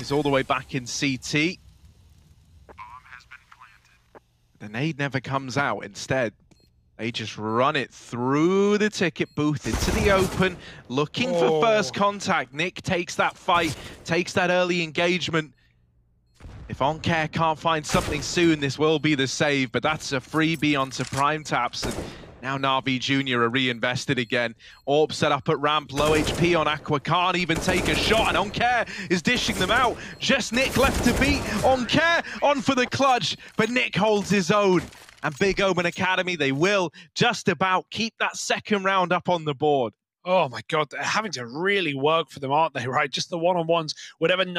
is all the way back in CT. The nade never comes out. Instead, they just run it through the ticket booth into the open, looking Oh. for first contact. Nick takes that fight, takes that early engagement. If Aunkere can't find something soon, this will be the save, but that's a freebie onto Prime Taps. And now Navi Jr. are reinvested again. Orb set up at ramp, low HP on Aqua, can't even take a shot, and Aunkere is dishing them out. Just Nick left to beat. Aunkere on for the clutch, but Nick holds his own. And Big Omen Academy, they will just about keep that second round up on the board. Oh my god, they're having to really work for them, aren't they? Right, just the one-on-ones, whatever Navi